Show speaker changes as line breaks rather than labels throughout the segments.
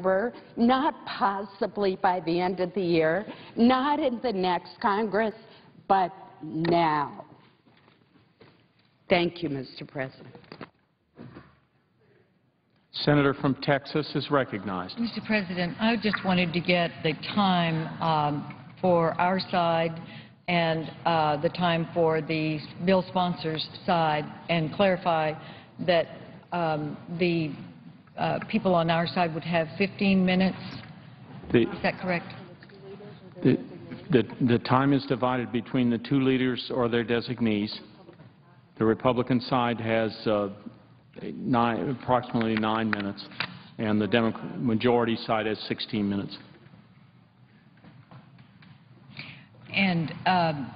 over, not possibly by the end of the year, not in the next Congress, but now. Thank you, Mr. President.
Senator from Texas is recognized.
Mr. President, I just wanted to get the time um, for our side and uh, the time for the bill sponsors' side and clarify that um, the uh, people on our side would have 15 minutes.
The,
Is that correct?
the, the, the time is divided between the two leaders or their designees. The Republican side has uh, nine, approximately nine minutes, and the Democrat majority side has 16 minutes.
And um,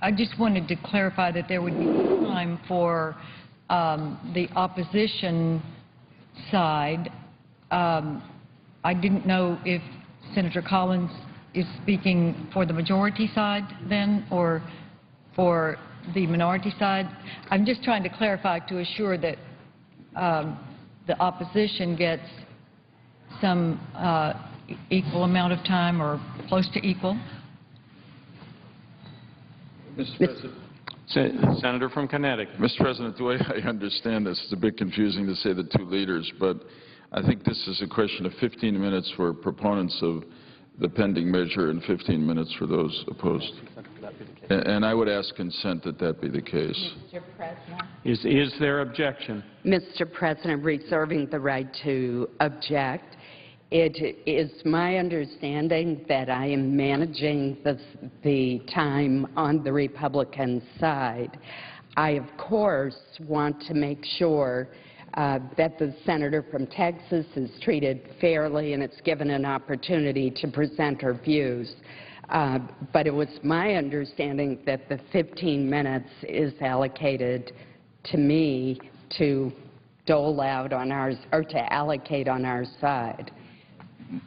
I just wanted to clarify that there would be time for um, the opposition side. Um, I didn't know if Senator Collins is speaking for the majority side then, or for the minority side. I'm just trying to clarify to assure that um, the opposition gets some uh, equal amount of time or close to equal.
Mr. President,
Se- Senator from Connecticut.
Mr. President, the way I understand this, it's a bit confusing to say the two leaders, but I think this is a question of 15 minutes for proponents of the pending measure and 15 minutes for those opposed. A- And I would ask consent that that be the case.
Mr. President.
Is, is there objection?
Mr. President, reserving the right to object. It is my understanding that I am managing the, the time on the Republican side. I, of course, want to make sure uh, that the senator from Texas is treated fairly and it's given an opportunity to present her views. Uh, but it was my understanding that the 15 minutes is allocated to me to dole out on ours, or to allocate on our side.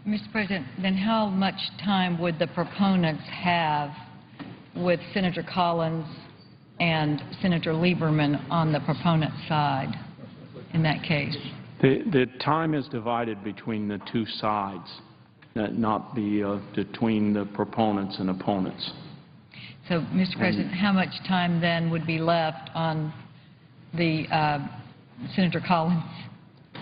Mr. President, then how much time would the proponents have with Senator Collins and Senator Lieberman on the proponent side in that case?
The, the time is divided between the two sides, not- the, uh, between the proponents and opponents.
So, Mr. President, how much time then would be left on the uh, Senator Collins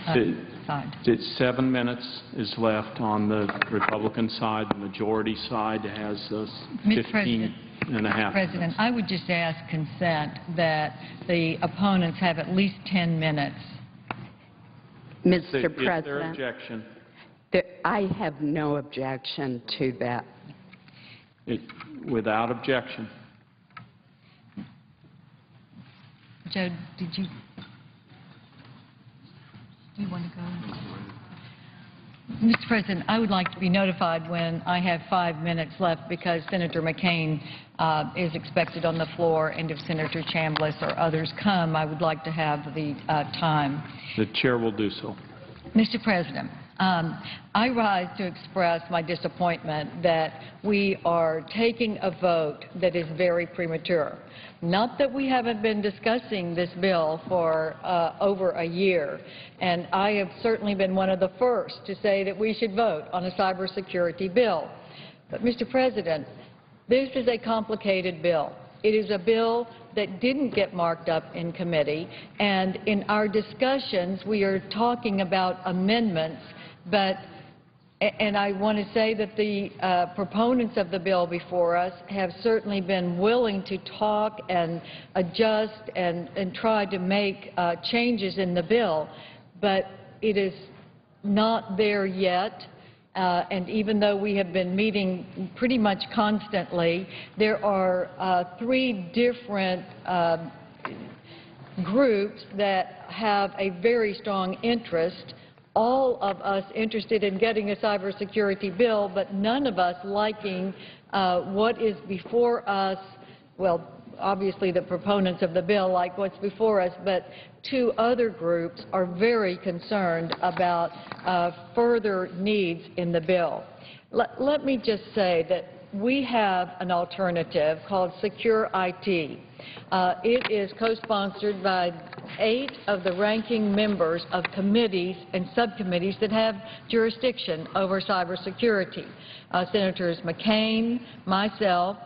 uh,
The-
side?
It's seven minutes is left on the Republican side. The majority side has uh,
Mr.
15
President,
and a half.
President, I would just ask consent that the opponents have at least 10 minutes.
Is
Mr.
there
President,
objection?
there- I have no objection to that.
It- Without objection.
Joe, did you, do you want to go? Mr. President, I would like to be notified when I have five minutes left because Senator McCain uh, is expected on the floor, and if Senator Chambliss or others come, I would like to have the uh, time.
The chair will do so.
Mr. President, um, I rise to express my disappointment that we are taking a vote that is very premature. Not that we haven't been discussing this bill for uh, over a year, and I have certainly been one of the first to say that we should vote on a cybersecurity bill. But, Mr. President, this is a complicated bill. It is a bill that didn't get marked up in committee, and in our discussions, we are talking about amendments, but, and I want to say that the uh, proponents of the bill before us have certainly been willing to talk and adjust and, and try to make uh, changes in the bill, but it is not there yet. Uh, and even though we have been meeting pretty much constantly, there are uh, three different um, groups that have a very strong interest, all of us interested in getting a cybersecurity bill, but none of us liking uh, what is before us, well, obviously the proponents of the bill like what's before us, but two other groups are very concerned about uh, further needs in the bill. Let, let me just say that we have an alternative called Secure IT. Uh, It is co-sponsored by eight of the ranking members of committees and subcommittees that have jurisdiction over cybersecurity. Uh, Senators McCain, myself,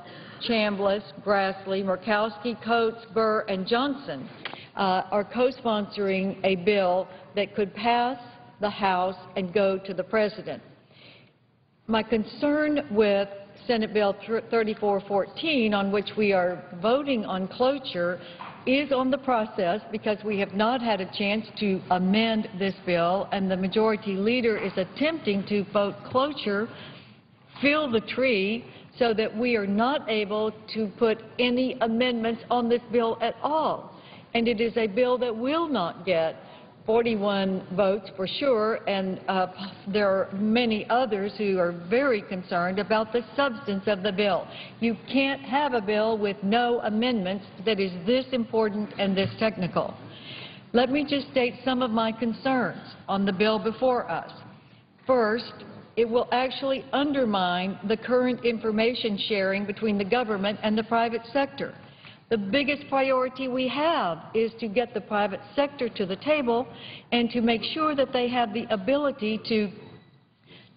Chambliss, Grassley, Murkowski, Coats, Burr, and Johnson uh, are co-sponsoring a bill that could pass the House and go to the President. My concern with Senate Bill 3414, on which we are voting on cloture, is on the process because we have not had a chance to amend this bill, and the majority leader is attempting to vote cloture, fill the tree, so that we are not able to put any amendments on this bill at all. And it is a bill that will not get 41 votes for sure, and uh, there are many others who are very concerned about the substance of the bill. You can't have a bill with no amendments that is this important and this technical. Let me just state some of my concerns on the bill before us. First, it will actually undermine the current information sharing between the government and the private sector. The biggest priority we have is to get the private sector to the table and to make sure that they have the ability to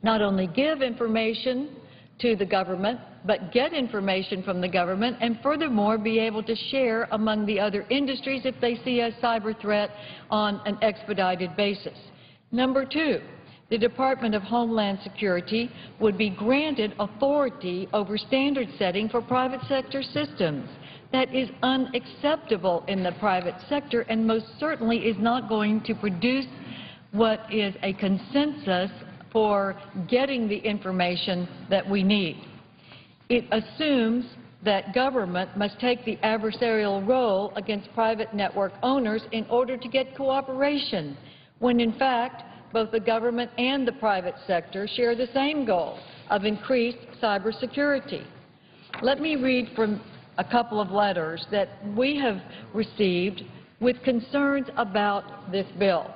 not only give information to the government, but get information from the government and furthermore be able to share among the other industries if they see a cyber threat on an expedited basis. Number two, the Department of Homeland Security would be granted authority over standard setting for private sector systems. That is unacceptable in the private sector and most certainly is not going to produce what is a consensus for getting the information that we need. It assumes that government must take the adversarial role against private network owners in order to get cooperation, when in fact both the government and the private sector share the same goal of increased cybersecurity. Let me read from a couple of letters that we have received with concerns about this bill.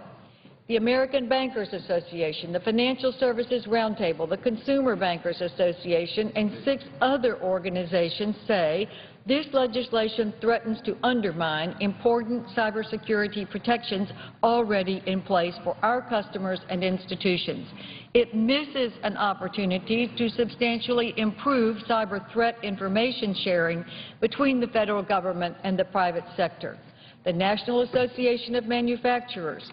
The American Bankers Association, the Financial Services Roundtable, the Consumer Bankers Association, and six other organizations say this legislation threatens to undermine important cybersecurity protections already in place for our customers and institutions. It misses an opportunity to substantially improve cyber threat information sharing between the federal government and the private sector. The National Association of Manufacturers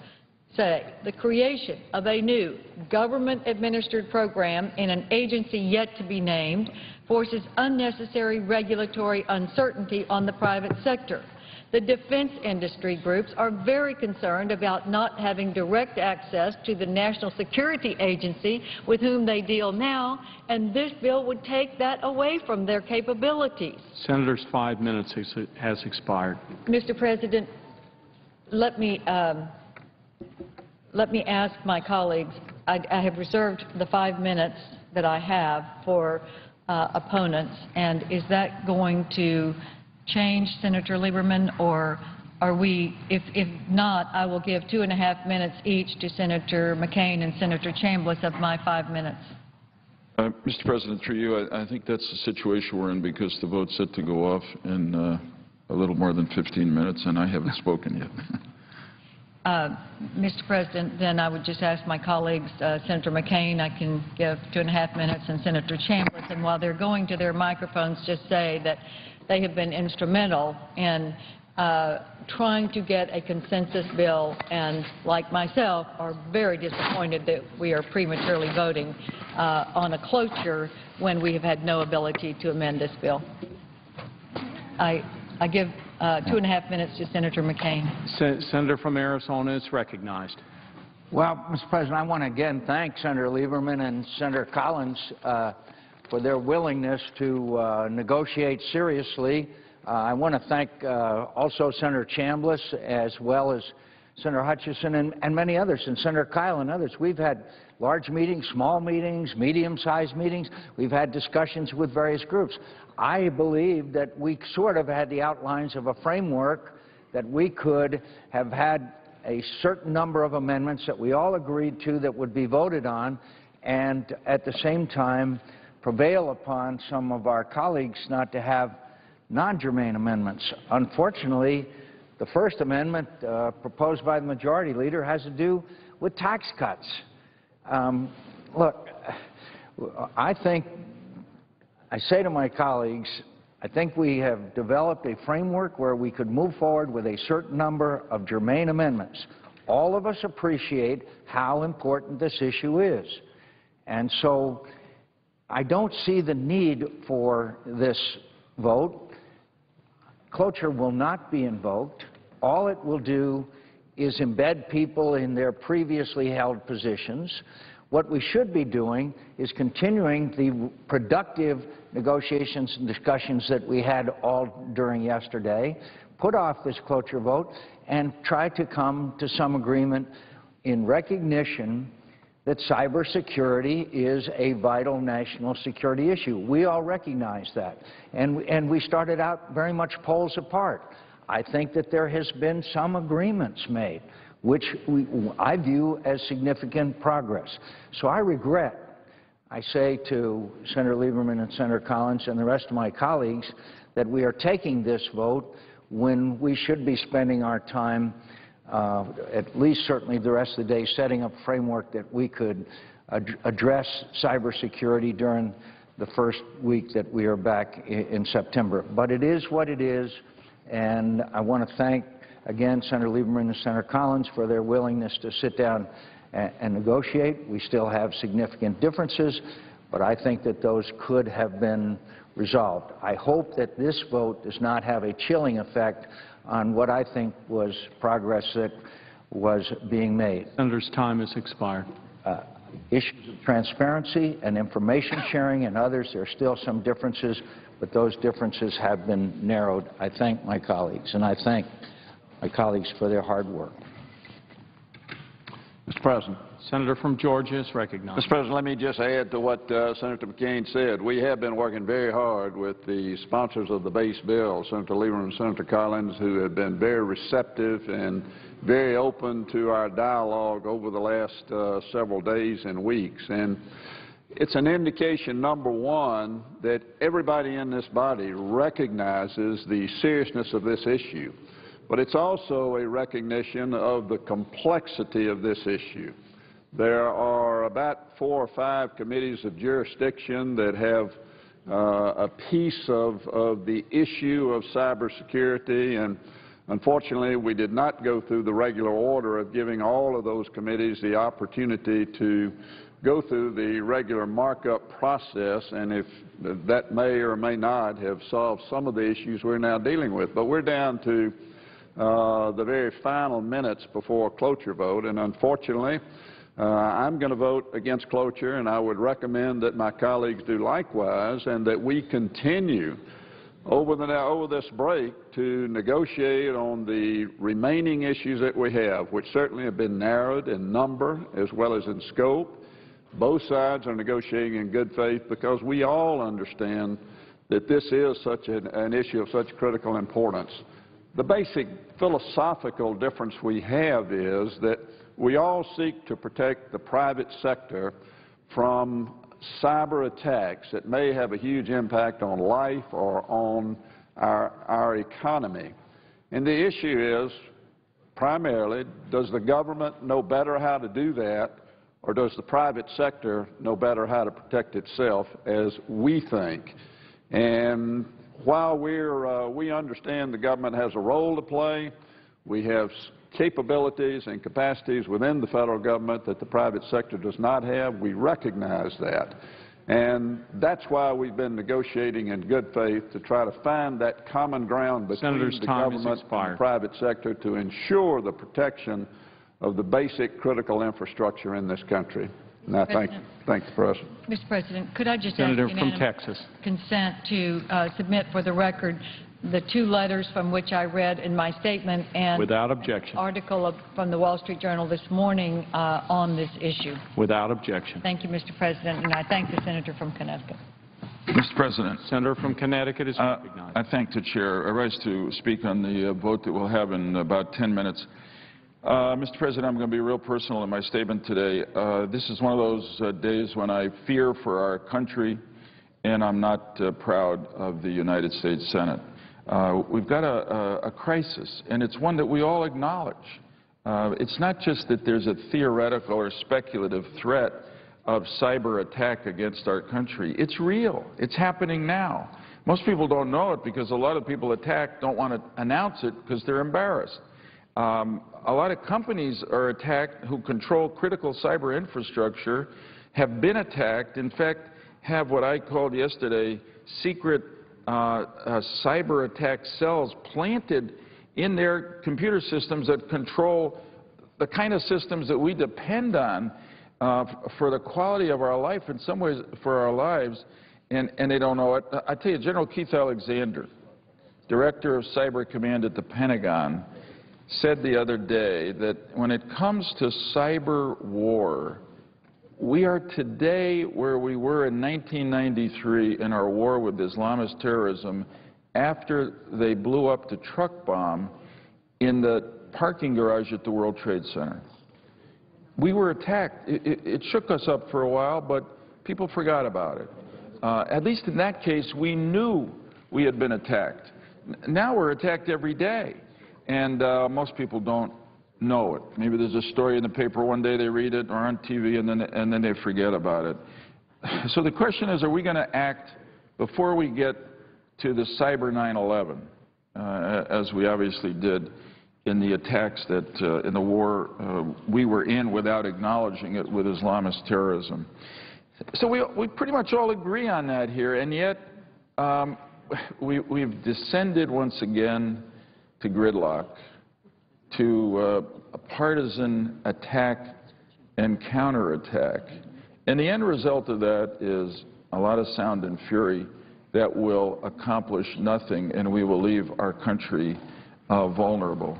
say the creation of a new government-administered program in an agency yet to be named forces unnecessary regulatory uncertainty on the private sector. The defense industry groups are very concerned about not having direct access to the National Security Agency with whom they deal now, and this bill would take that away from their capabilities.
Senator's five minutes has- expired.
Mr. President, let me, um, let me ask my colleagues, I, I have reserved the five minutes that I have for uh, opponents, and is that going to change, Senator Lieberman, or are we, if, if not, I will give two and a half minutes each to Senator McCain and Senator Chambliss of my five minutes.
Uh, Mr. President, through you, I, I think that's the situation we're in because the vote's set to go off in uh, a little more than 15 minutes, and I haven't spoken yet.
Uh, Mr. President, then I would just ask my colleagues, uh, Senator McCain, I can give two and a half minutes, and Senator Chambliss, and while they're going to their microphones, just say that they have been instrumental in uh, trying to get a consensus bill, and like myself, are very disappointed that we are prematurely voting uh, on a cloture when we have had no ability to amend this bill. I, I give uh, two and a half minutes to Senator McCain.
Sen- Senator from Arizona is recognized.
Well, Mr. President, I want to again thank Senator Lieberman and Senator Collins uh, for their willingness to uh, negotiate seriously. Uh, I want to thank uh, also Senator Chambliss as well as Senator Hutchison and, and many others, and Senator Kyl and others. We've had large meetings, small meetings, medium-sized meetings. We've had discussions with various groups. I believe that we sort of had the outlines of a framework that we could have had a certain number of amendments that we all agreed to that would be voted on, and at the same time prevail upon some of our colleagues not to have non-germane amendments. Unfortunately, the First Amendment uh, proposed by the Majority Leader has to do with tax cuts. Um, Look, I think, I say to my colleagues, I think we have developed a framework where we could move forward with a certain number of germane amendments. All of us appreciate how important this issue is. And so I don't see the need for this vote. Cloture will not be invoked. All it will do is embed people in their previously held positions. What we should be doing is continuing the productive negotiations and discussions that we had all during yesterday, put off this cloture vote, and try to come to some agreement in recognition that cybersecurity is a vital national security issue. We all recognize that. And, and we started out very much poles apart. I think that there has been some agreements made, which we, I view as significant progress. So I regret, I say to Senator Lieberman and Senator Collins and the rest of my colleagues, that we are taking this vote when we should be spending our time uh, at least certainly the rest of the day, setting up a framework that we could ad address cybersecurity during the first week that we are back in, in September. But it is what it is, and I want to thank again Senator Lieberman and Senator Collins for their willingness to sit down and, and negotiate. We still have significant differences, but I think that those could have been resolved. I hope that this vote does not have a chilling effect on what I think was progress that was being made.
Senator's time has expired.
Uh, issues of transparency and information sharing and others, there are still some differences, but those differences have been narrowed. I thank my colleagues, and I thank my colleagues for their hard work.
Mr. President.
Senator from Georgia is recognized.
Mr. President, let me just add to what uh, Senator McCain said. We have been working very hard with the sponsors of the base bill, Senator Lieberman and Senator Collins, who have been very receptive and very open to our dialogue over the last uh, several days and weeks. And it's an indication, number one, that everybody in this body recognizes the seriousness of this issue. But it's also a recognition of the complexity of this issue. There are about four or five committees of jurisdiction that have uh, a piece of, of the issue of cybersecurity, and unfortunately we did not go through the regular order of giving all of those committees the opportunity to go through the regular markup process, and if that may or may not have solved some of the issues we're now dealing with. But we're down to uh, the very final minutes before a cloture vote, and unfortunately, uh, I'm going to vote against cloture, and I would recommend that my colleagues do likewise, and that we continue over, the, over this break to negotiate on the remaining issues that we have, which certainly have been narrowed in number as well as in scope. Both sides are negotiating in good faith because we all understand that this is such an, an issue of such critical importance. The basic philosophical difference we have is that we all seek to protect the private sector from cyber attacks that may have a huge impact on life or on our, our economy. And the issue is, primarily, does the government know better how to do that, or does the private sector know better how to protect itself, as we think? And while we're, uh, we understand the government has a role to play, we have capabilities and capacities within the federal government that the private sector does not have. We recognize that. And that's why we've been negotiating in good faith to try to find that common ground between
Senator's
the government and the private sector to ensure the protection of the basic critical infrastructure in this country. And I thank,
President.
thank the President.
Mr. President, could I just ask
Senator from Texas.
consent to uh, submit for the record the two letters from which I read in my statement and
Without objection.
article of- from the Wall Street Journal this morning uh, on this issue.
Without objection.
Thank you, Mr. President, and I thank the senator from Connecticut.
Mr. President,
Senator from Connecticut is
uh,
recognized.
I thank the chair. I rise to speak on the uh, vote that we'll have in about 10 minutes. Uh, Mr. President, I'm going to be real personal in my statement today. Uh, this is one of those uh, days when I fear for our country and I'm not uh, proud of the United States Senate. Uh, we've got a, a, a crisis, and it's one that we all acknowledge. Uh, it's not just that there's a theoretical or speculative threat of cyber attack against our country. It's real. It's happening now. Most people don't know it because a lot of people attacked don't want to announce it because they're embarrassed. Um, a lot of companies are attacked who control critical cyber infrastructure have been attacked, in fact, have what I called yesterday secret uh, uh, cyber attack cells planted in their computer systems that control the kind of systems that we depend on uh, for the quality of our life, in some ways for our lives, and, and they don't know it. I tell you, General Keith Alexander, Director of Cyber Command at the Pentagon, said the other day that when it comes to cyber war, we are today where we were in 1993 in our war with Islamist terrorism after they blew up the truck bomb in the parking garage at the World Trade Center. We were attacked. It, it, it shook us up for a while, but people forgot about it. Uh, at least in that case, we knew we had been attacked. Now we're attacked every day, and uh, most people don't know it. Maybe there's a story in the paper one day, they read it, or on TV, and then, and then they forget about it. So the question is, are we going to act before we get to the cyber 9-11, uh, as we obviously did in the attacks that, uh, in the war uh, we were in without acknowledging it with Islamist terrorism. So we, we pretty much all agree on that here, and yet um, we, we've descended once again to gridlock to uh, a partisan attack and counterattack. And the end result of that is a lot of sound and fury that will accomplish nothing, and we will leave our country uh, vulnerable.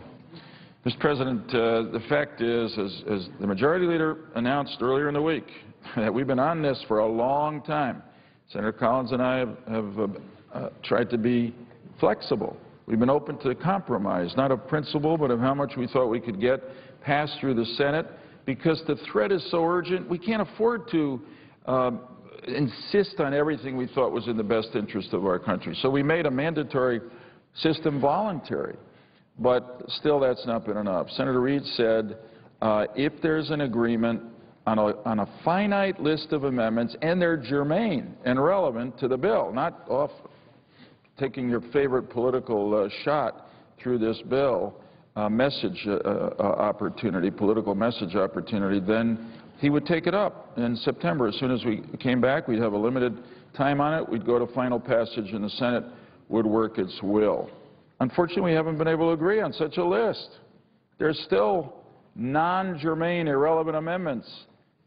Mr. President, uh, the fact is, as, as, the Majority Leader announced earlier in the week, that we've been on this for a long time. Senator Collins and I have, have uh, tried to be flexible We've been open to compromise, not of principle, but of how much we thought we could get passed through the Senate, because the threat is so urgent, we can't afford to uh, insist on everything we thought was in the best interest of our country. So we made a mandatory system voluntary, but still that's not been enough. Senator Reid said uh, if there's an agreement on a, on a finite list of amendments, and they're germane and relevant to the bill, not off taking your favorite political uh, shot through this bill, uh, message uh, opportunity, political message opportunity, then he would take it up in September. As soon as we came back, we'd have a limited time on it. We'd go to final passage, and the Senate would work its will. Unfortunately, we haven't been able to agree on such a list. There's still non-germane, irrelevant amendments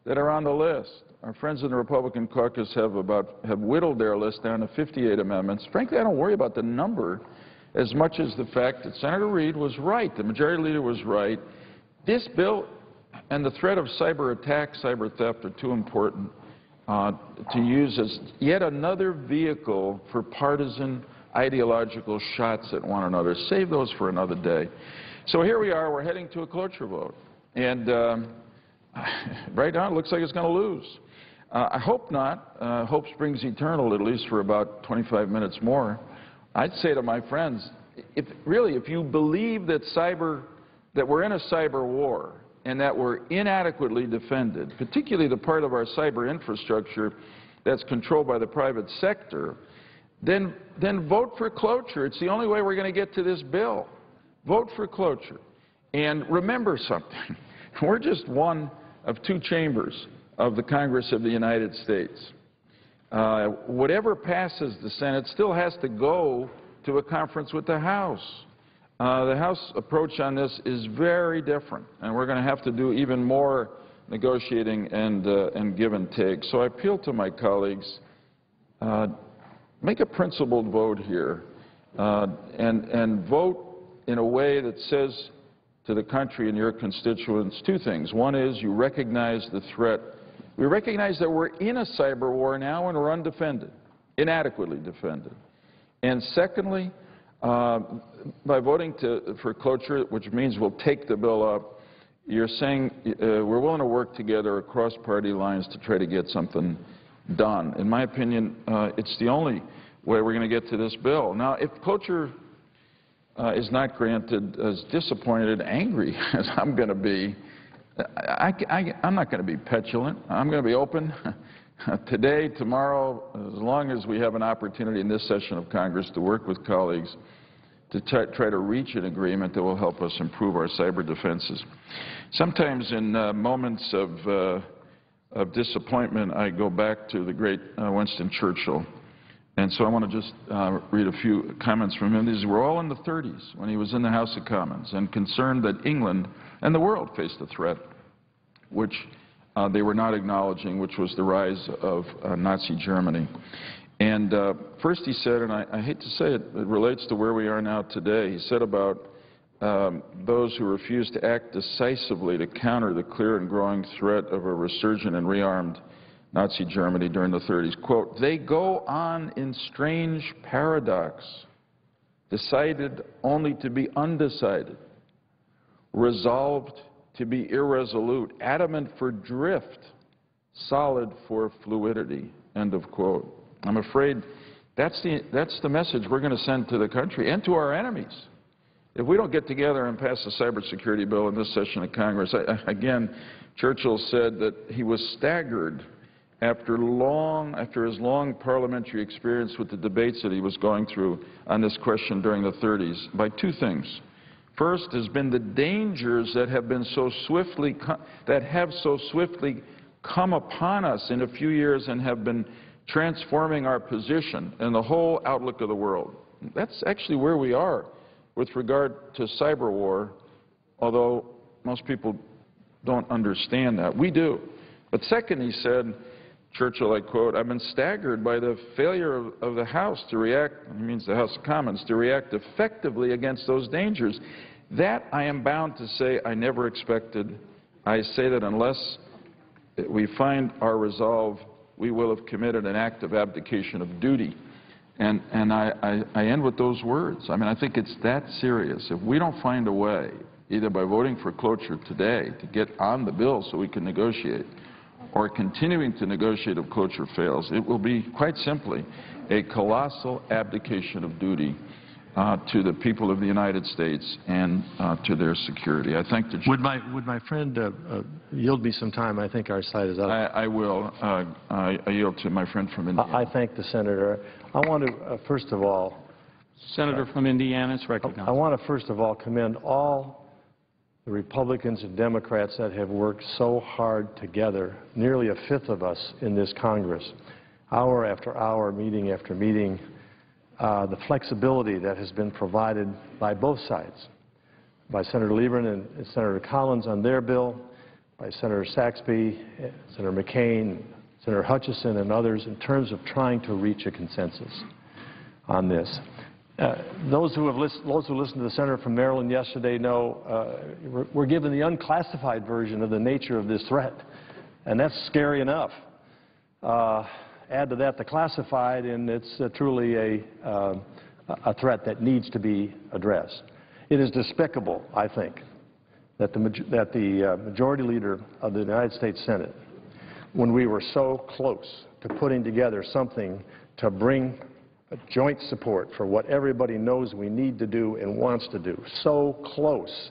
that are on the list. Our friends in the Republican caucus have about have whittled their list down to 58 amendments. Frankly, I don't worry about the number as much as the fact that Senator Reid was right. The majority leader was right. This bill and the threat of cyber attack, cyber theft are too important uh, to use as yet another vehicle for partisan ideological shots at one another. Save those for another day. So here we are. We're heading to a cloture vote. And um, right now it looks like it's going to lose. Uh, I hope not. Uh, hope springs eternal, at least for about 25 minutes more. I'd say to my friends, if, really, if you believe that cyber, that we're in a cyber war and that we're inadequately defended, particularly the part of our cyber infrastructure that's controlled by the private sector, then, then vote for cloture. It's the only way we're going to get to this bill. Vote for cloture. And remember something. We're just one of two chambers of the Congress of the United States. Uh, whatever passes the Senate still has to go to a conference with the House. Uh, the House approach on this is very different, and we're going to have to do even more negotiating and, uh, and give and take. So I appeal to my colleagues, uh, make a principled vote here, uh, and, and vote in a way that says to the country and your constituents two things. One is you recognize the threat we recognize that we're in a cyber war now and we're undefended, inadequately defended. And secondly, uh, by voting to, for cloture, which means we'll take the bill up, you're saying uh, we're willing to work together across party lines to try to get something done. In my opinion, uh, it's the only way we're going to get to this bill. Now, if cloture uh, is not granted, as disappointed and angry as I'm going to be, I, am not going to be petulant. I'm going to be open today, tomorrow, as long as we have an opportunity in this session of Congress to work with colleagues to try, try to reach an agreement that will help us improve our cyber defenses. Sometimes in uh, moments of, uh, of disappointment, I go back to the great uh, Winston Churchill. And so I want to just uh, read a few comments from him. These were all in the 30s when he was in the House of Commons and concerned that England and the world faced a threat which uh, they were not acknowledging, which was the rise of uh, Nazi Germany. And uh, first he said, and I, I, hate to say it, it relates to where we are now today, he said about um, those who refuse to act decisively to counter the clear and growing threat of a resurgent and rearmed Nazi Germany during the 30s, quote, they go on in strange paradox, decided only to be undecided, resolved to be irresolute, adamant for drift, solid for fluidity, end of quote. I'm afraid that's the, that's the message we're going to send to the country and to our enemies. If we don't get together and pass a cybersecurity bill in this session of Congress, I, again, Churchill said that he was staggered after long, after his long parliamentary experience with the debates that he was going through on this question during the 30s by two things. First has been the dangers that have been so swiftly, that have so swiftly come upon us in a few years and have been transforming our position and the whole outlook of the world. That's actually where we are with regard to cyber war, although most people don't understand that. We do. But second, he said, Churchill, I quote, I've been staggered by the failure of, of the House to react, he means the House of Commons, to react effectively against those dangers. That, I am bound to say, I never expected. I say that unless we find our resolve, we will have committed an act of abdication of duty. And, and I, I, I end with those words. I mean, I think it's that serious. If we don't find a way, either by voting for cloture today to get on the bill so we can negotiate, or continuing to negotiate if cloture fails, it will be quite simply a colossal abdication of duty uh, to the people of the United States and uh, to their security. I thank the
would my would my friend uh, uh, yield me some time? I think our side is up.
I, I will. Uh, I, I, yield to my friend from Indiana.
I, I thank the senator. I want to uh, first of all.
Senator from Indiana is recognized.
I want to first of all commend all the Republicans and Democrats that have worked so hard together, nearly a fifth of us in this Congress, hour after hour, meeting after meeting, uh, the flexibility that has been provided by both sides, by Senator Lieberman and Senator Collins on their bill, by Senator Saxby, Senator McCain, Senator Hutchison, and others in terms of trying to reach a consensus on this. Uh, those who have listened, those who listened to the senator from Maryland yesterday know uh, we're, we're, given the unclassified version of the nature of this threat, and that's scary enough. Uh, add to that the classified, and it's truly a, a threat that needs to be addressed. It is despicable, I think, that the, that the uh, majority leader of the United States Senate, when we were so close to putting together something to bring a joint support for what everybody knows we need to do and wants to do. So close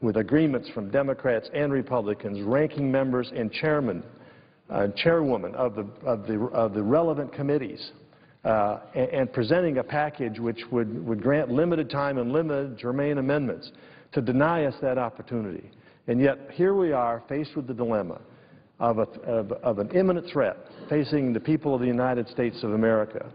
with agreements from Democrats and Republicans, ranking members and chairmen, uh, chairwoman of the, of, the, of the relevant committees, uh, and, and, presenting a package which would, would grant limited time and limited germane amendments to deny us that opportunity. And yet here we are faced with the dilemma of, a, of, of an imminent threat facing the people of the United States of America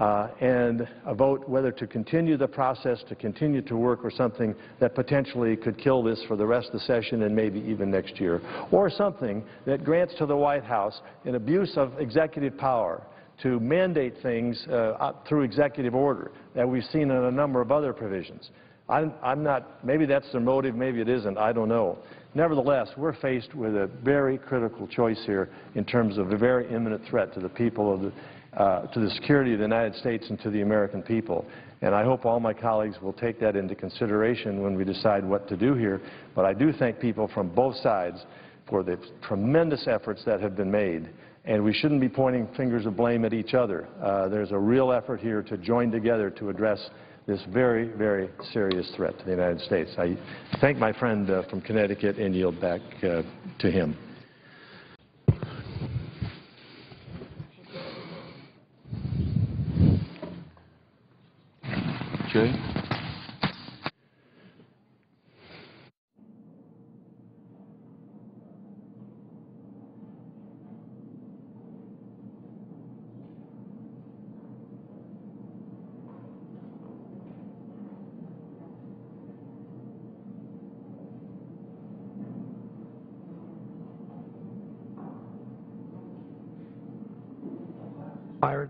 and a vote whether to continue the process, to continue to work, or something that potentially could kill this for the rest of the session and maybe even next year, or something that grants to the White House an abuse of executive power to mandate things uh, through executive order that we've seen in a number of other provisions. I'm, I'm not, maybe that's their motive, maybe it isn't, I don't know. Nevertheless, we're faced with a very critical choice here in terms of a very imminent threat to the people of the uh, to the security of the United States and to the American people. And I hope all my colleagues will take that into consideration when we decide what to do here. But I do thank people from both sides for the tremendous efforts that have been made and we shouldn't be pointing fingers of blame at each other. Uh, There's a real effort here to join together to address this very, very serious threat to the United States. I thank my friend uh, from Connecticut and yield back uh, to him.
Jay?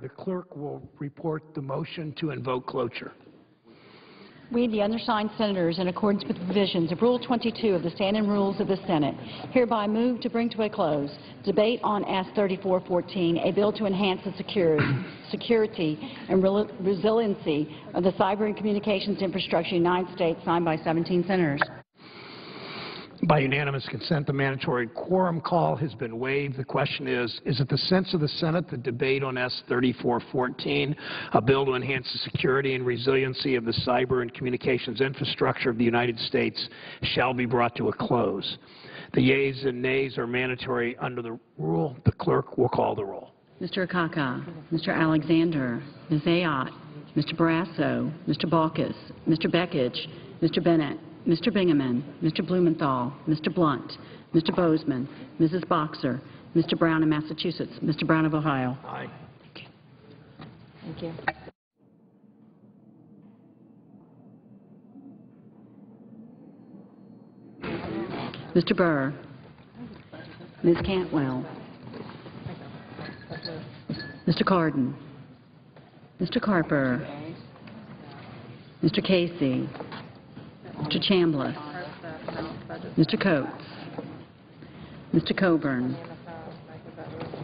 The clerk will report the motion to invoke cloture.
We, the undersigned senators, in accordance with the provisions of Rule 22 of the Standing Rules of the Senate, hereby move to bring to a close debate on S. 3414, a bill to enhance the security, security and rel- resiliency of the cyber and communications infrastructure of the United States, signed by 17 senators.
By unanimous consent, the mandatory quorum call has been waived. The question is, is it the sense of the Senate that debate on S. 3414, a bill to enhance the security and resiliency of the cyber and communications infrastructure of the United States, shall be brought to a close? The yeas and nays are mandatory under the rule. The clerk will call the roll.
Mr. Akaka, Mr. Alexander, Ms. Ayotte, Mr. Barrasso, Mr. Baucus, Mr. Begich, Mr. Bennet, Mr. Bingaman, Mr. Blumenthal, Mr. Blunt, Mr. Boozman, Mrs. Boxer, Mr. Brown of Massachusetts, Mr. Brown of Ohio.
Aye.
Thank you. Mr. Burr, Ms. Cantwell, Mr. Cardin, Mr. Carper, Mr. Casey, Mr. Chambliss, Mr. Coats, Mr. Coburn,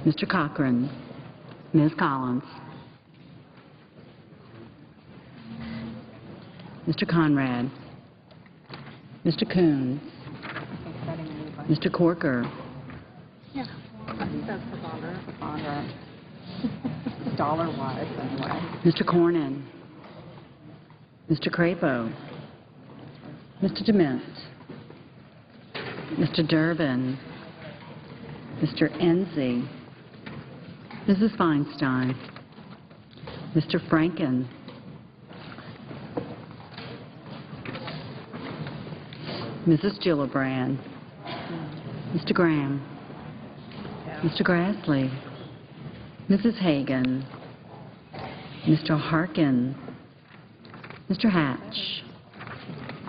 Mr. Cochran, Ms. Collins, Mr. Conrad, Mr. Coons, Mr. Corker,
Dollar-wise, anyway.
Mr. Cornyn, Mr. Crapo, Mr. DeMint, Mr. Durbin, Mr. Enzi, Mrs. Feinstein, Mr. Franken, Mrs. Gillibrand, Mr. Graham, Mr. Grassley, Mrs. Hagan, Mr. Harkin, Mr. Hatch,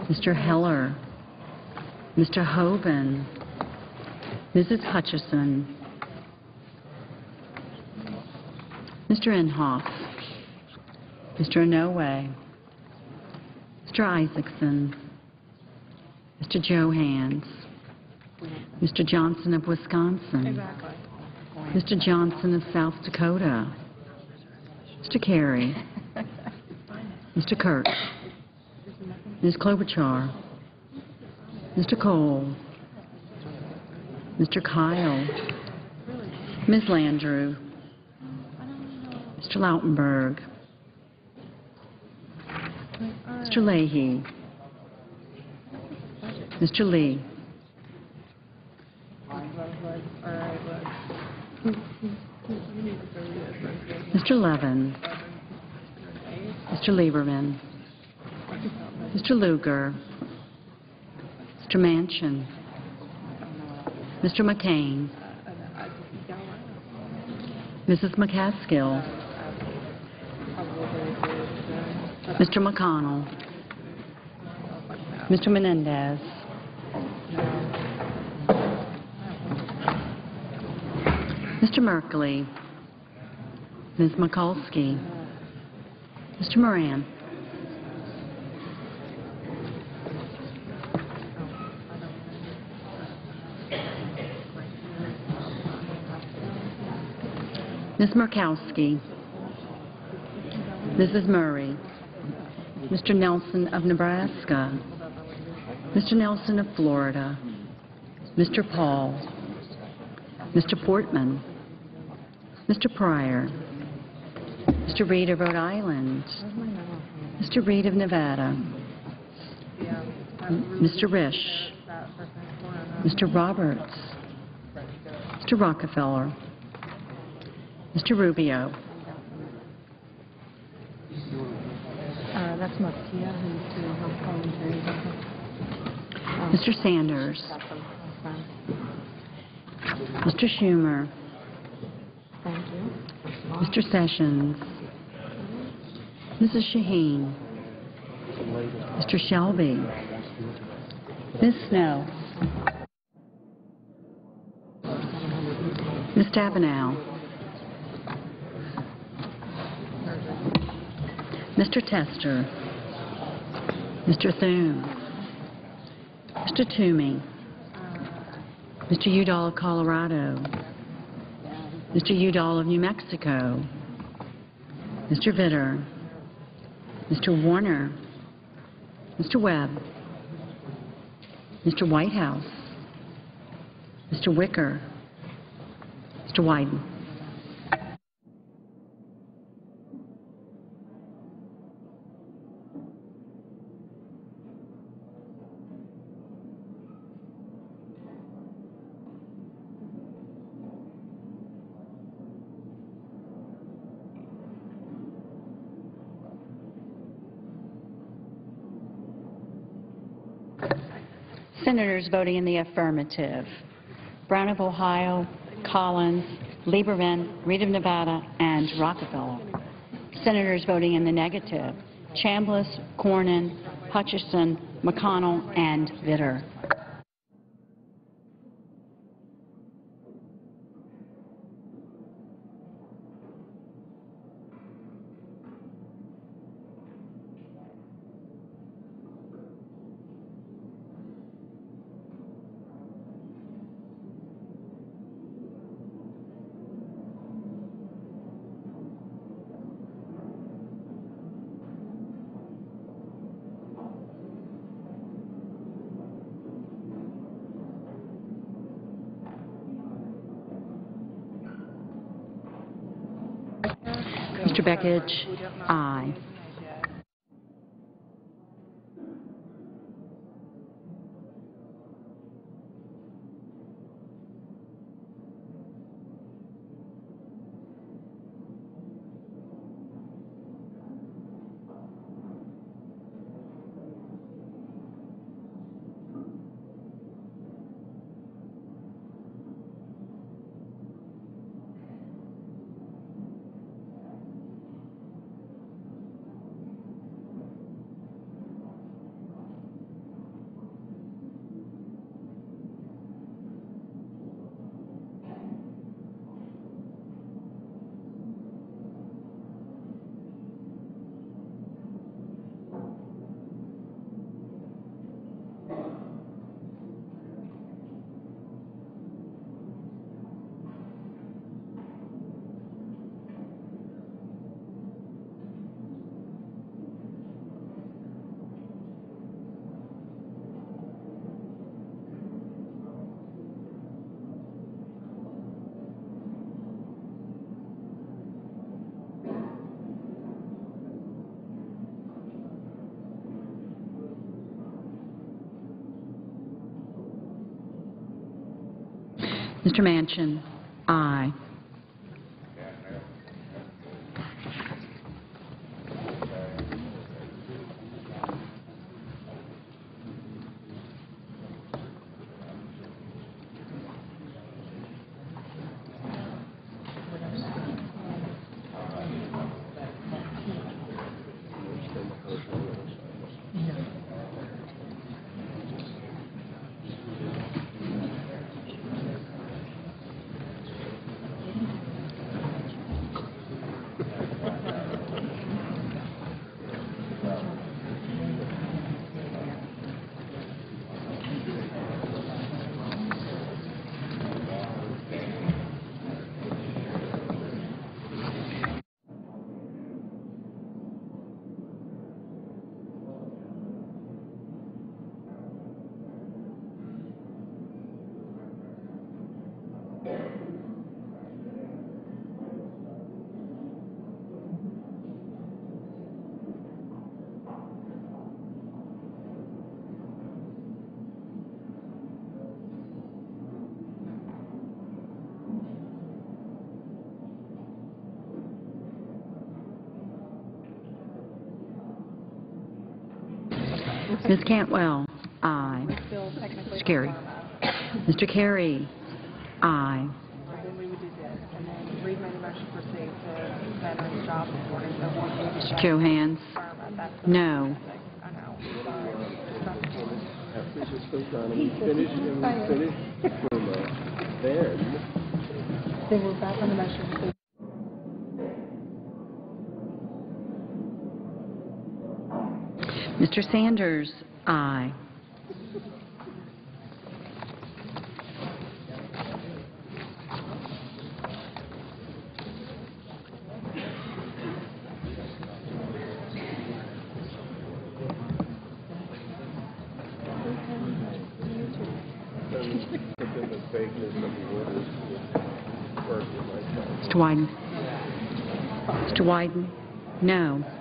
Mr. Heller, Mr. Hoeven, Mrs. Hutchison, Mr. Inhofe, Mr. Inouye, Mr. Isakson, Mr. Johanns, Mr. Johnson of Wisconsin, Mr. Johnson of South Dakota, Mr. Kerry, Mr. Kirk, Ms. Klobuchar, Mr. Kohl, Mr. Kyl, Ms. Landrieu, Mr. Lautenberg, Mr. Leahy, Mr. Lee, Mr. Levin, Mr. Lieberman, Mr. Lugar, Mr. Manchin, Mr. McCain, Mrs. McCaskill, Mr. McConnell, Mr. Menendez, Mr. Merkley, Ms. Mikulski, Mr. Moran, Ms. Murkowski, Mrs. Murray, Mr. Nelson of Nebraska, Mr. Nelson of Florida, Mr. Paul, Mr. Portman, Mr. Pryor. Mr. Reed of Rhode Island. Mr. Reid of Nevada. Mr. Risch. Mr. Roberts. Mr. Rockefeller. Mr. Rubio.
Uh, that's Marcia, who's doing home commentary.
Mr. Sanders. Mr. Schumer.
Thank you.
Mr. Sessions. Mrs. Shaheen. Mr. Shelby. Ms. Snowe. Ms. Stabenow. Mr. Tester. Mr. Thune. Mr. Toomey. Mr. Udall of Colorado. Mr. Udall of New Mexico. Mr. Vitter. Mr. Warner. Mr. Webb. Mr. Whitehouse. Mr. Wicker. Mr. Wyden. Senators voting in the affirmative. Brown of Ohio, Collins, Lieberman, Reid of Nevada, and Rockefeller. Senators voting in the negative. Chambliss, Cornyn, Hutchison, McConnell, and Vitter. Begich, aye. Mr. Manchin, aye. Ms. Cantwell? Aye. Mr. Kerry? Mr. Kerry? Aye.
Then we would do this, and then Reid made a motion to proceed to veterans job reporting, so once we do
Mr. Johanns?
confirm it, that's the
No.
I know, sorry. Then we're back on the motion to
Mr. Sanders? Aye. Mr. Wyden? Mr. Wyden? No.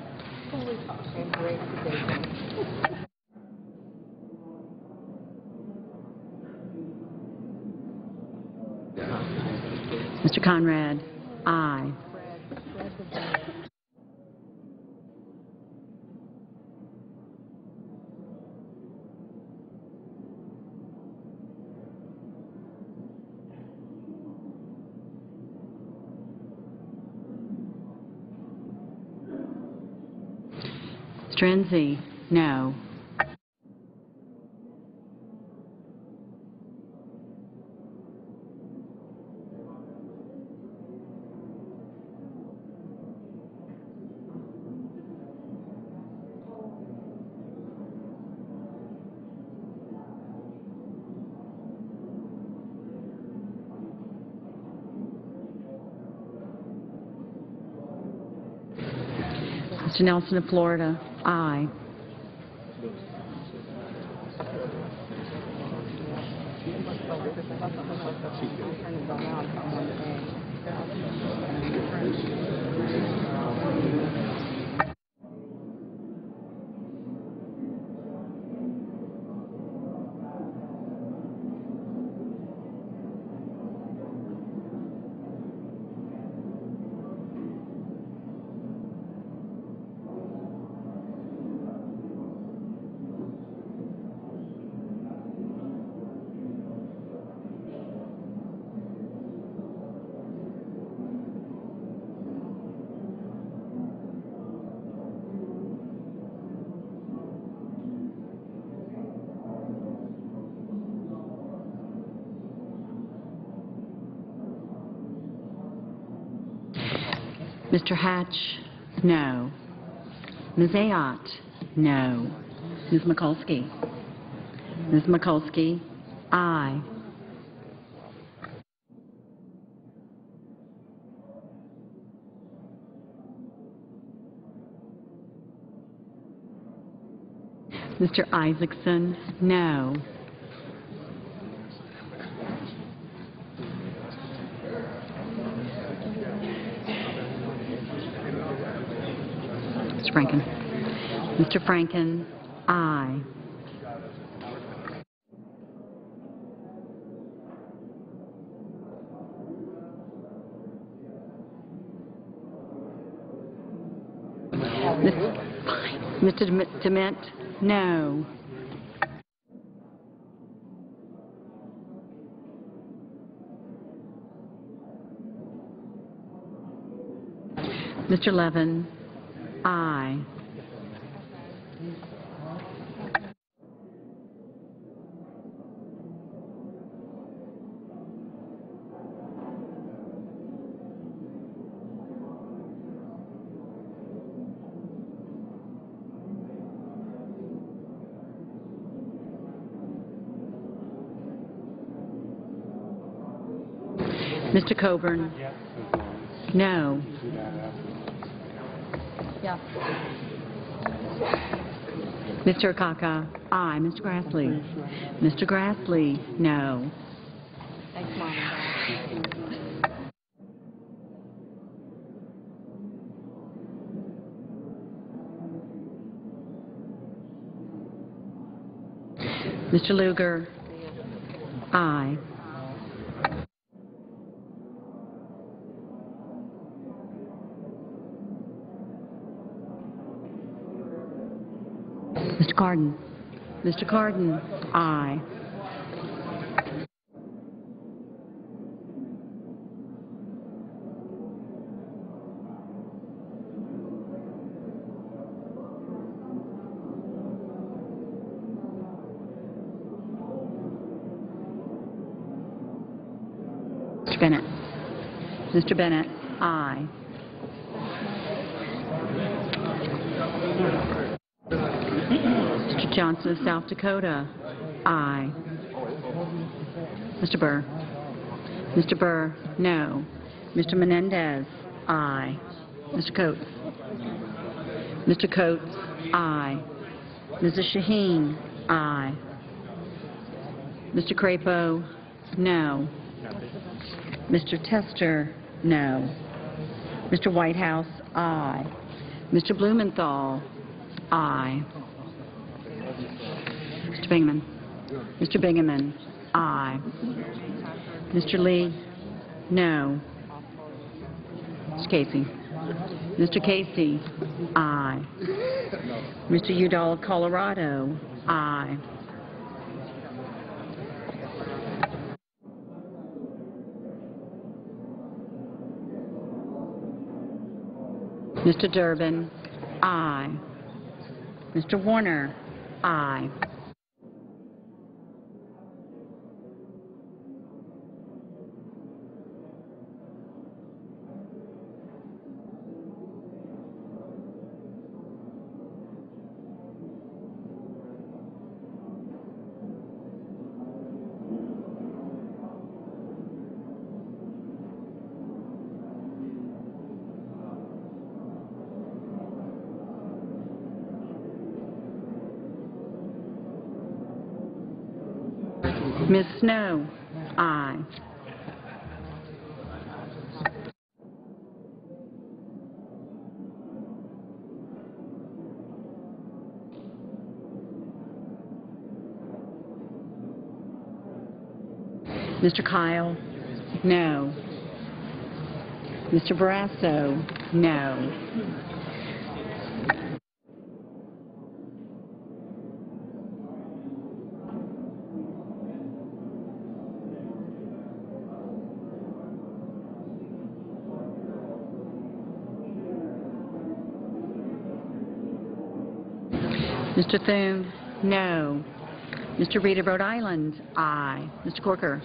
Conrad? Aye. Strenzi? No. Mr. Nelson of Florida? Aye. Mr. Hatch? No. Ms. Ayotte? No. Ms. Mikulski? Ms. Mikulski? Aye. Mr. Isakson? No. Mr. Franken? Mr. Franken? Aye. Mr. DeMint? No. Mr. Levin? Aye. Mr. Coburn? No. Mr. Akaka? Aye. Mr. Grassley? Mr. Grassley? No.
Thanks, Mom.
Mr. Lugar? Aye. Mr. Cardin? Mr. Cardin? Aye. Mr. Bennet? Mr. Bennet? Aye. Mr. Johnson of South Dakota? Aye. Mr. Burr? Mr. Burr? No. Mr. Menendez? Aye. Mr. Coats? Mr. Coats? Aye. Mrs. Shaheen? Aye. Mr. Crapo? No. Mr. Tester? No. Mr. Whitehouse? Aye. Mr. Blumenthal? Aye. Mr. Bingaman? Mr. Bingaman? Aye. Mr. Lee? No. Mr. Casey? Mr. Casey? Aye. Mr. Udall Colorado? Aye. Mr. Durbin? Aye. Mr. Warner? Aye. Ms. Snowe? Aye. Mr. Kyl? No. Mr. Barrasso? No. Mr. Thune? No. Mr. Reed of Rhode Island? Aye. Mr. Corker?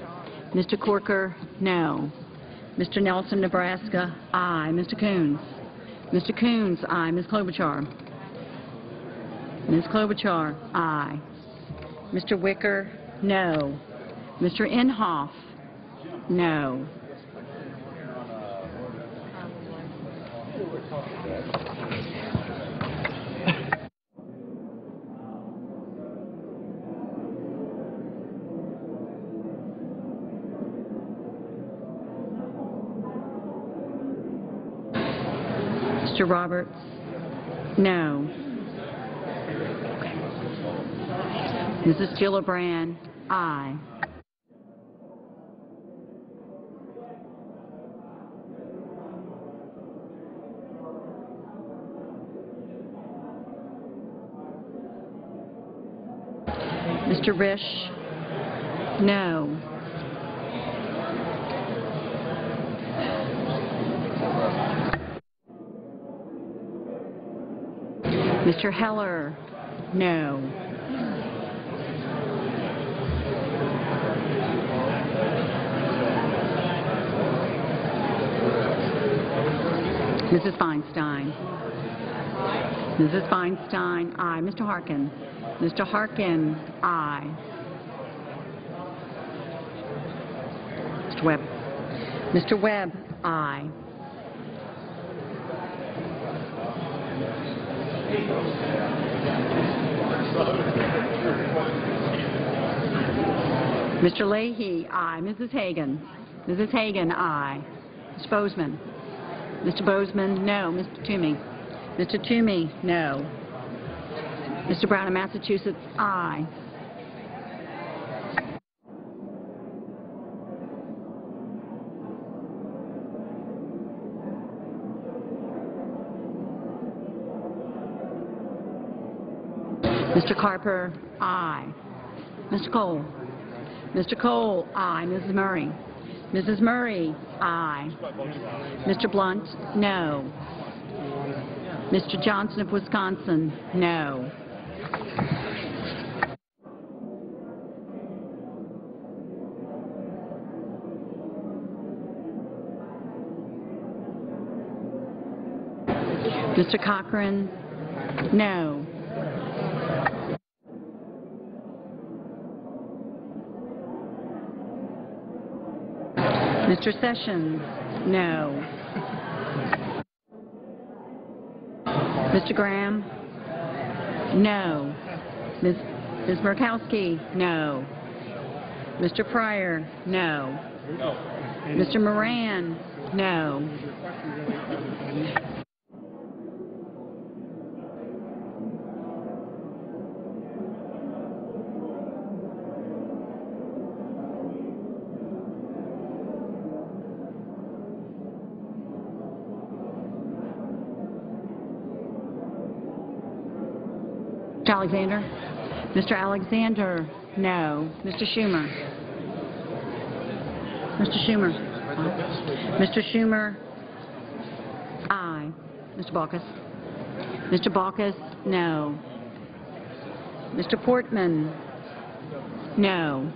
Mr. Corker? No. Mr. Nelson, Nebraska? Aye. Mr. Coons? Mr. Coons? Aye. Ms. Klobuchar? Ms. Klobuchar? Aye. Mr. Wicker? No. Mr. Inhofe? No. Mr. Roberts? No. Mrs. Gillibrand? Aye. Mr. Risch? No. Mr. Heller? No. Mrs. Feinstein? Mrs. Feinstein? Aye. Mr. Harkin? Mr. Harkin? Aye. Mr. Webb? Mr. Webb? Aye. Mr. Leahy, aye. Mrs. Hagan. Mrs. Hagan, aye. Mr. Boozman. Mr. Boozman, no. Mr. Toomey. Mr. Toomey, no. Mr. Brown of Massachusetts, aye. Mr. Carper, aye. Mr. Kohl? Mr. Kohl, aye. Mrs. Murray? Mrs. Murray, aye. Mr. Blunt, no. Mr. Johnson of Wisconsin, no. Mr. Cochran, no. Mr. Sessions, no. Mr. Graham, no. Ms. Ms. Murkowski, no. Mr. Pryor, no. Mr. Moran, no. Alexander? Mr. Alexander, no. Mr. Schumer? Mr. Schumer? Mr. Schumer? Aye. Mr. Baucus? Mr. Baucus, no. Mr. Portman? No.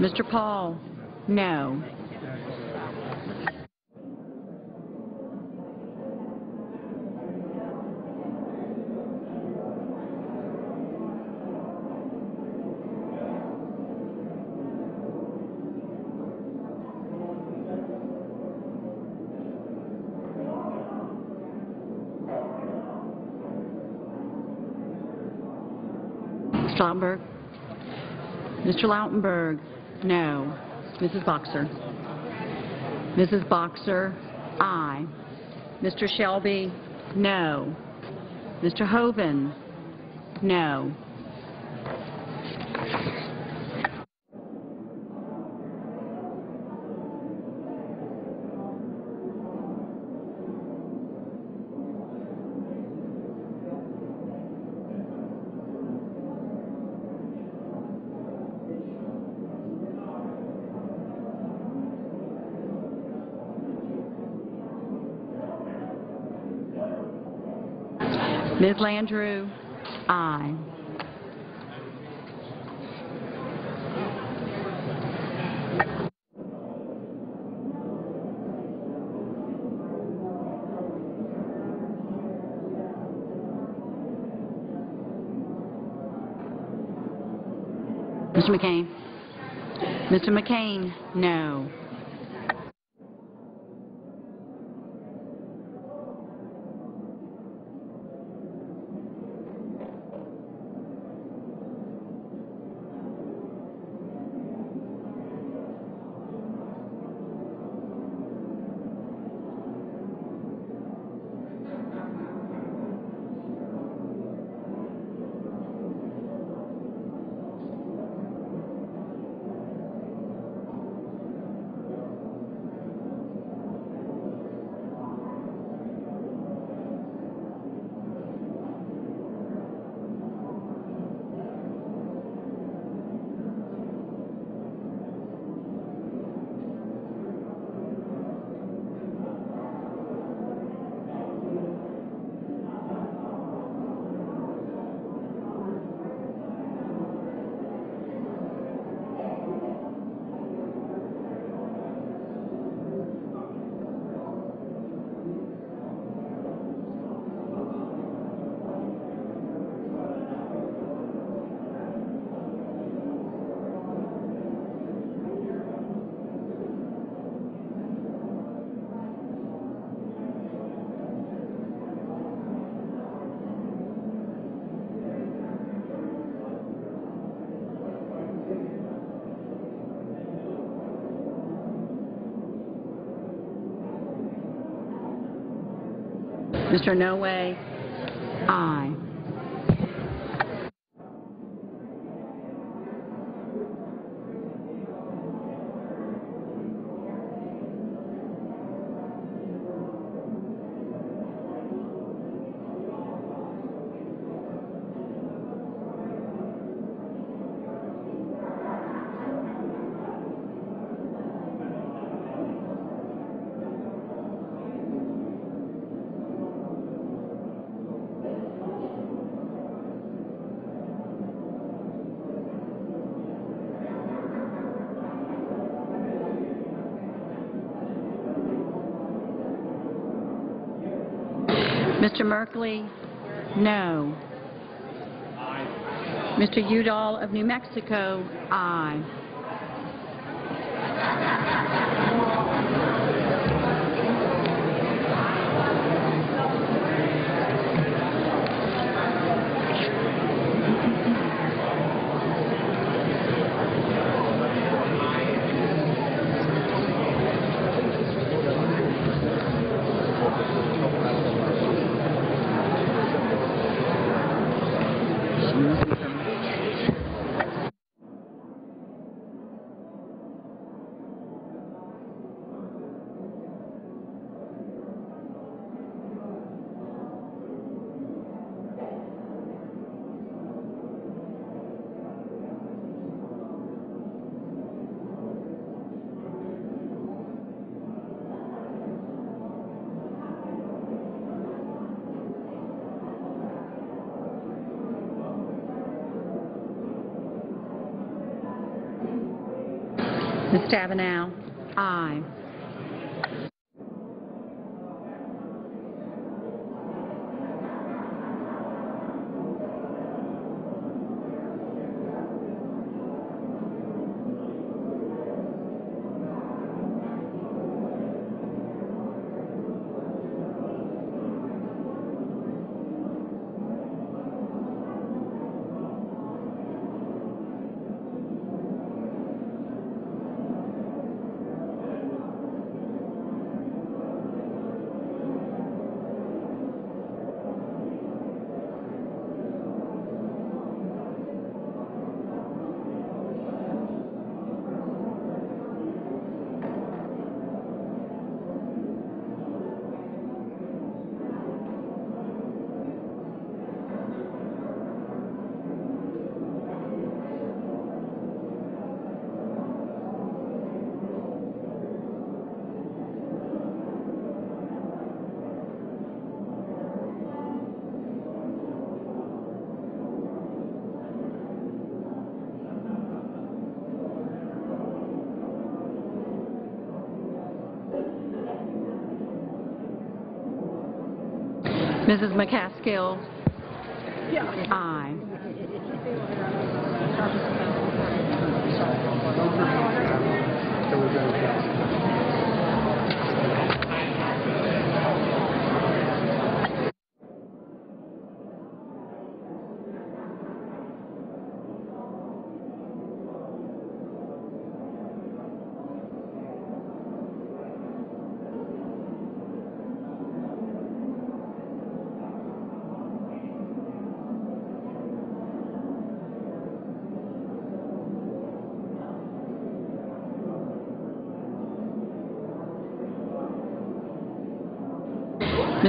Mr. Paul? No. Lautenberg? Mr. Lautenberg? No. Mrs. Boxer? Mrs. Boxer? Aye. Mr. Shelby? No. Mr. Hoeven? No. Ms. Landrieu? Aye. Mr. McCain? Mr. McCain? No. Mr. No Way? Aye. Mr. Merkley? No. Mr. Udall of New Mexico? Aye. Ms. Stabenow? Aye. Mrs. McCaskill? Aye.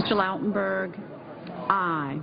Mr. Lautenberg? Aye.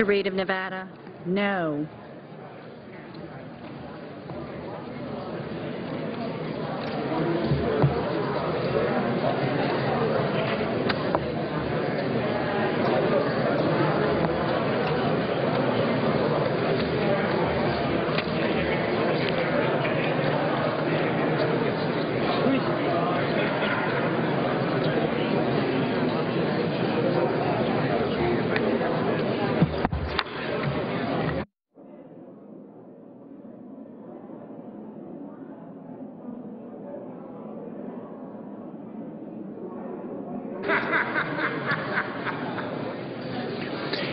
Mr. Reid of Nevada? No.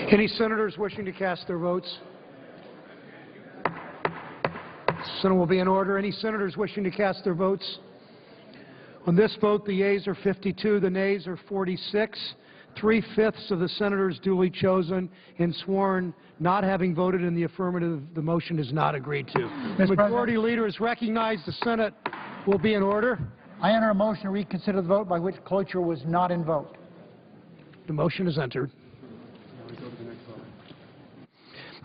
Any senators wishing to cast their votes? The Senate will be in order. Any senators wishing to cast their votes? On this vote, the yeas are 52, the nays are 46. Three-fifths of the senators duly chosen and sworn not having voted in the affirmative, the motion is not agreed to. The majority leader is recognized. The Senate will be in order.
I enter a motion to reconsider the vote by which cloture was not invoked.
The motion is entered.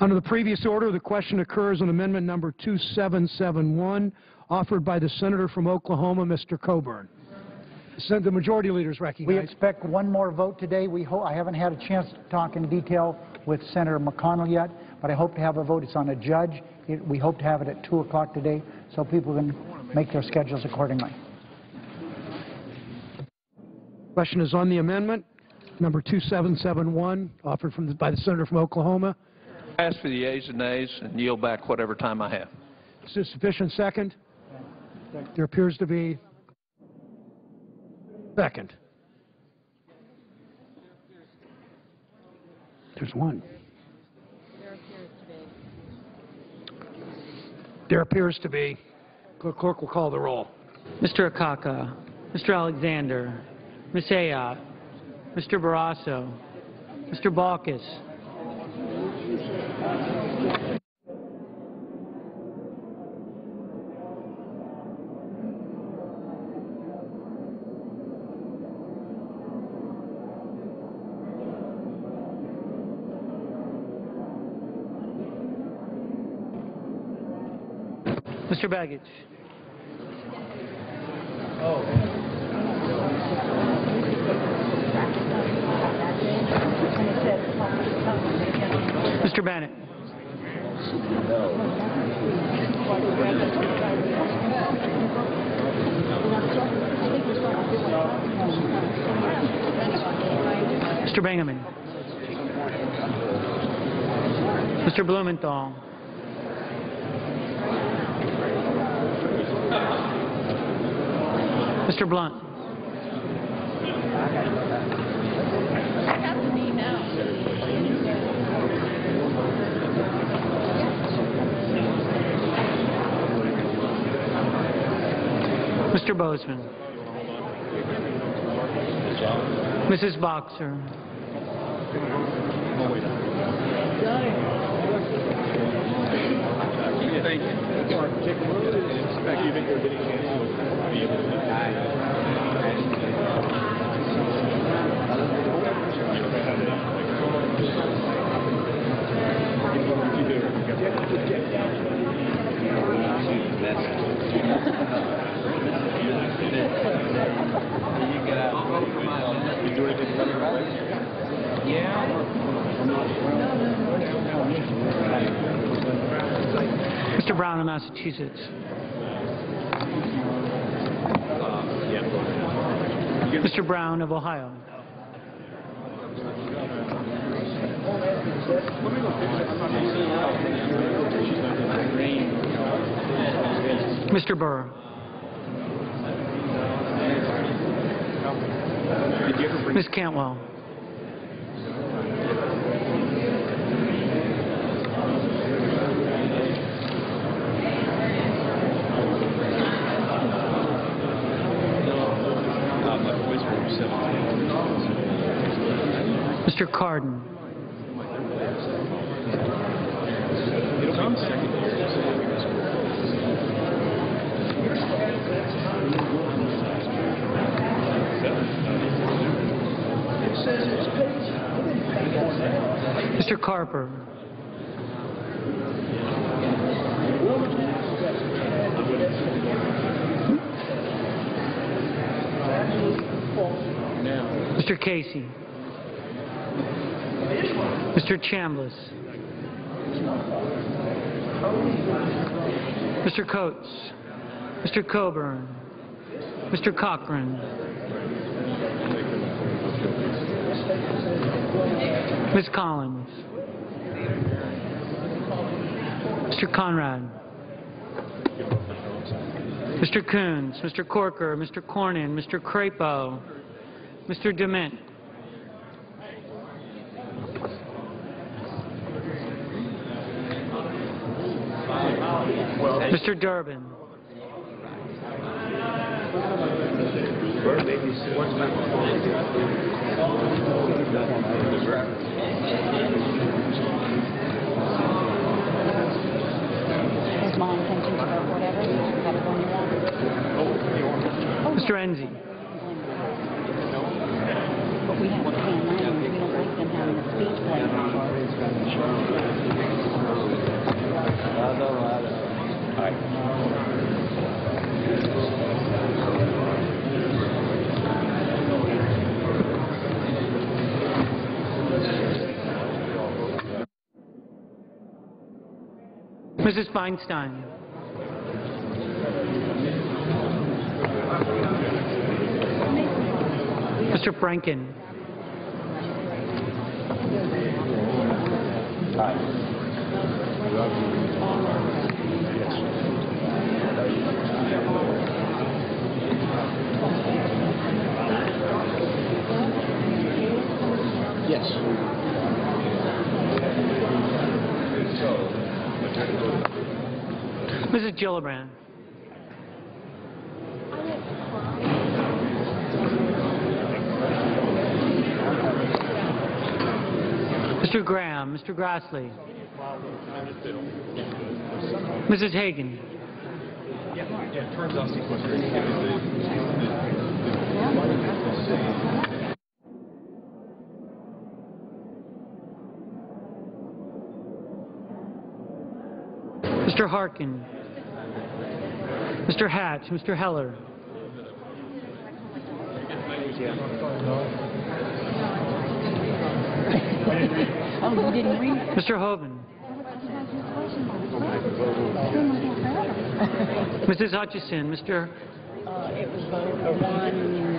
Under the previous order, the question occurs on amendment number 2771, offered by the senator from Oklahoma, Mr. Coburn. Sen- The majority leader is
We expect one more vote today. We I haven't had a chance to talk in detail with Senator McConnell yet, but I hope to have a vote. It's on a judge. It- We hope to have it at 2 o'clock today, so people can make their schedules accordingly.
Question is on the amendment, number 2771, offered from the- by the senator from Oklahoma.
Ask for the yeas and nays and yield back whatever time I have.
Is there sufficient second? There appears to be second. There's one. There appears to be. Clerk clerk will call the roll.
Mr. Akaka, Mr. Alexander, Ms. Ayotte, Mr. Barrasso, Mr. Baucus, Mr. Begich. Mr. Bennet. Mr. Bingaman. Mr. Blumenthal. Mr. Blunt. Mr. Boozman. Mrs. Boxer. Mr. Brown of Massachusetts. Mr. Brown of Ohio. Mr. Burr. Ms. Cantwell. Cardin. Mr. Carper. Mr. Casey. Mr. Chambliss. Mr. Coats. Mr. Coburn. Mr. Cochran. Ms. Collins. Mr. Conrad. Mr. Coons, Mr. Corker, Mr. Cornyn, Mr. Crapo, Mr. DeMint. Mr. Durbin.
Is my intention to vote whatever? Have it you want.
Mr. Enzi.
But we have to pay money, we don't like them having a speech played.
Mrs. Feinstein. Mr. Franken. Mrs. Gillibrand. Mr. Graham, Mr. Grassley. Mrs. Hagan. Mr. Harkin. Mr. Hatch, Mr. Heller.
Oh, you didn't read?
Mr. Hoeven. Mrs. Hutchison, Mr.
Uh, it was one?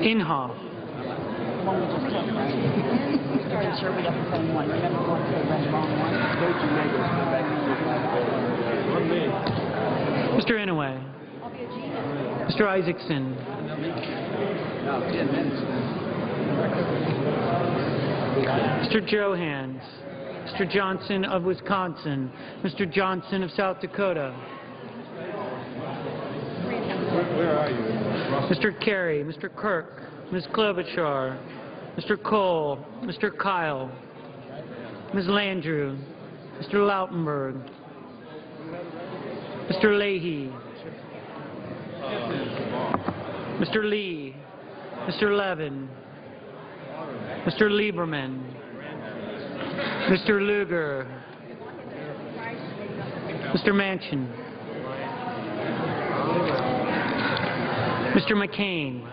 Mr. Inouye. Mr. Isakson. Mr. Johanns. Mr. Johnson of Wisconsin. Mr. Johnson of South Dakota. Mr. Kerry, Mr. Kirk, Ms. Klobuchar, Mr. Kohl, Mr. Kyl, Ms. Landrieu, Mr. Lautenberg, Mr. Leahy, Mr. Lee, Mr. Levin, Mr. Lieberman, Mr. Lugar, Mr. Manchin, Mr. McCain,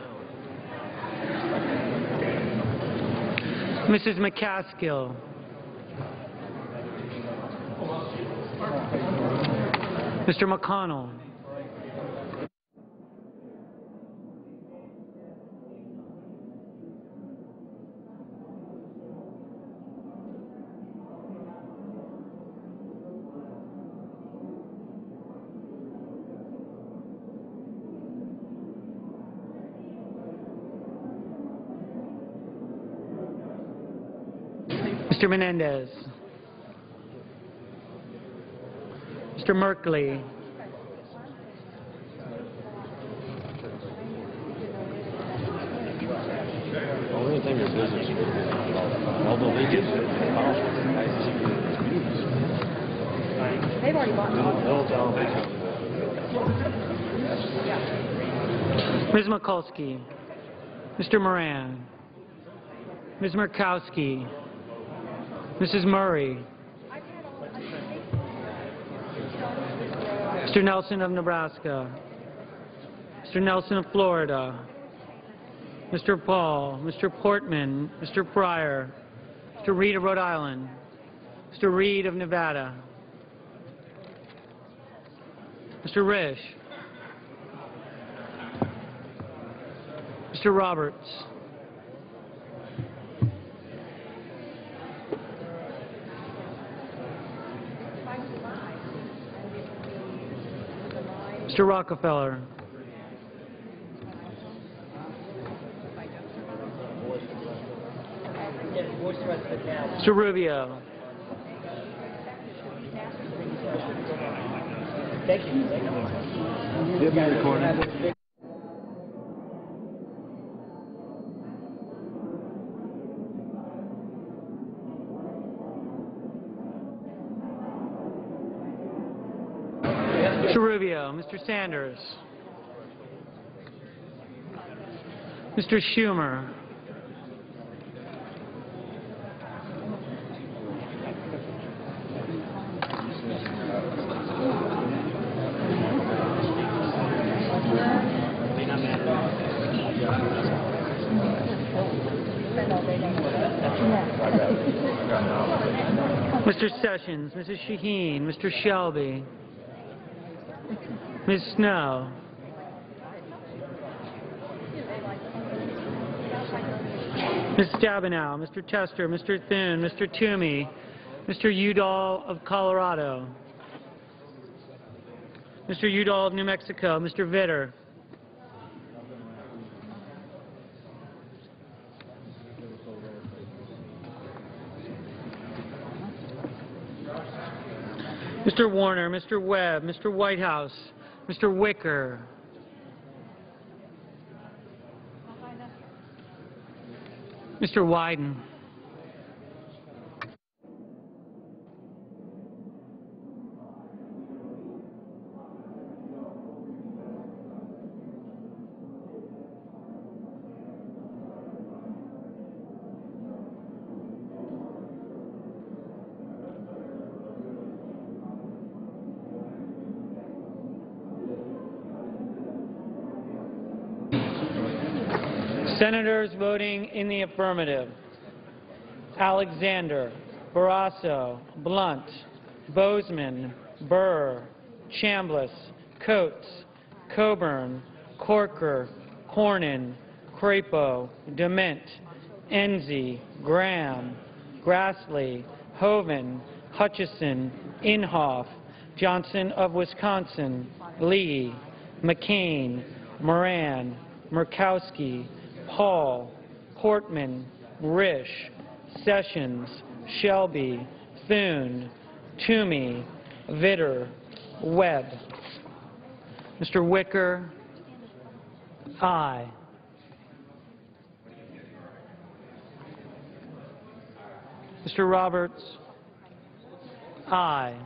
Mrs. McCaskill, Mr. McConnell, Mr. Menendez, Mr. Merkley,
Only thing your business, although they get
They've already bought
They'll tell them.
Ms. Mikulski, Mr. Moran, Ms. Murkowski, Mrs. Murray. Mr. Nelson of Nebraska. Mr. Nelson of Florida. Mr. Paul, Mr. Portman, Mr. Pryor, Mr. Reed of Rhode Island, Mr. Reid of Nevada, Mr. Risch, Mr. Roberts, Mr. Rockefeller, Mr. Rubio. Mr. Rubio, Mr. Schumer, Mr. Sessions, Mrs. Shaheen, Mr. Shelby, Ms. Snowe, Ms. Stabenow, Mr. Tester, Mr. Thune, Mr. Toomey, Mr. Udall of Colorado, Mr. Udall of New Mexico, Mr. Vitter, Mr. Warner, Mr. Webb, Mr. Whitehouse, Mr. Wicker, Mr. Wyden. Senators voting in the affirmative. Alexander, Barrasso, Blunt, Boozman, Burr, Chambliss, Coats, Coburn, Corker, Cornyn, Crapo, DeMint, Enzi, Graham, Grassley, Hoeven, Hutchison, Inhofe, Johnson of Wisconsin, Lee, McCain, Moran, Murkowski, Paul, Portman, Risch, Sessions, Shelby, Thune, Toomey, Vitter, Webb. Mr. Wicker, aye. Mr. Roberts, aye.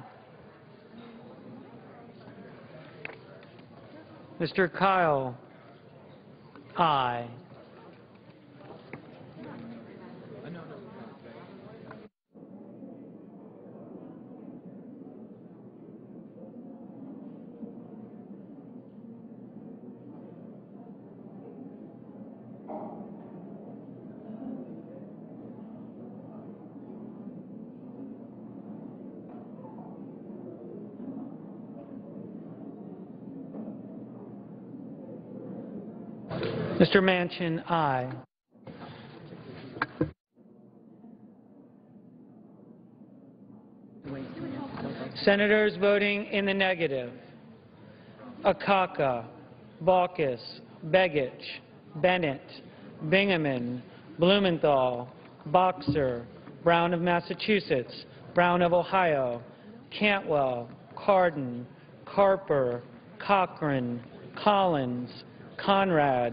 Mr. Kyl, aye. Mr. Manchin, aye. Senators voting in the negative. Akaka, Baucus, Begich, Bennet, Bingaman, Blumenthal, Boxer, Brown of Massachusetts, Brown of Ohio, Cantwell, Cardin, Carper, Cochran, Collins, Conrad,